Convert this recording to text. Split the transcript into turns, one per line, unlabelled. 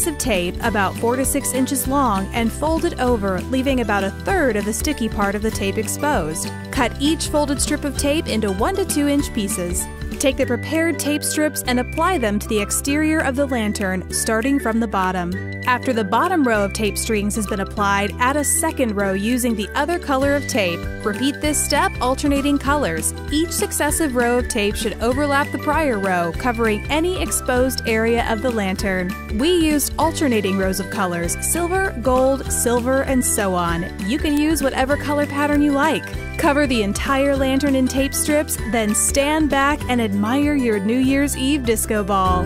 piece of tape about 4 to 6 inches long and fold it over, leaving about a third of the sticky part of the tape exposed. Cut each folded strip of tape into 1 to 2 inch pieces. Take the prepared tape strips and apply them to the exterior of the lantern, starting from the bottom. After the bottom row of tape strings has been applied, add a second row using the other color of tape. Repeat this step alternating colors. Each successive row of tape should overlap the prior row, covering any exposed area of the lantern. We alternating rows of colors silver, gold, silver, and so on. You can use whatever color pattern you like. Cover the entire lantern in tape strips, then stand back and admire your New Year's Eve disco ball.